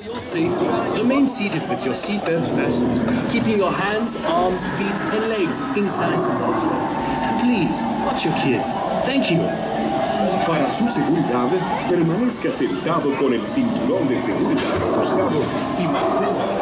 For your safety, remain seated with your seatbelt fastened, keeping your hands, arms, feet, and legs inside the bobsled. And please, watch your kids. Thank you. Para su seguridad, permanezca sentado con el cinturón de seguridad ajustado y mantenga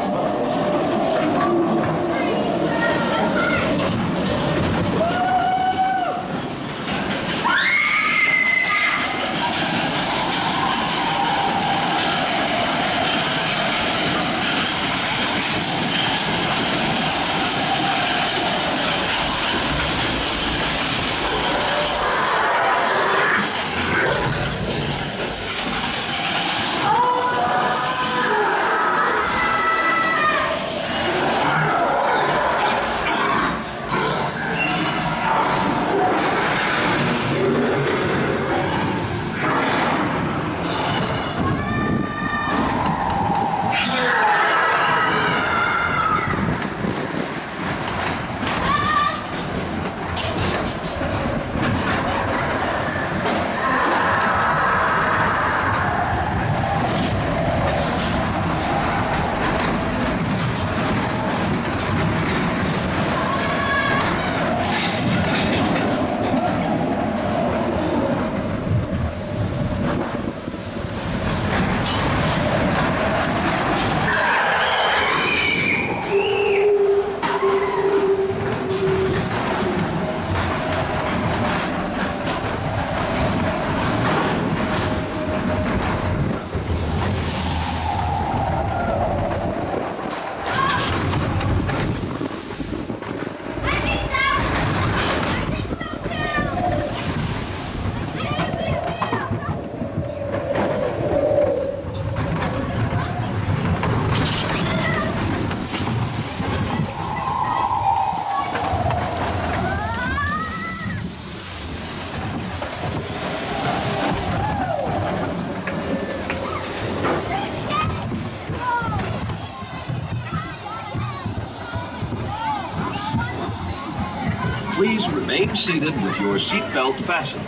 Please remain seated with your seatbelt fastened.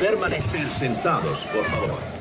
Permanecer sentados, por favor.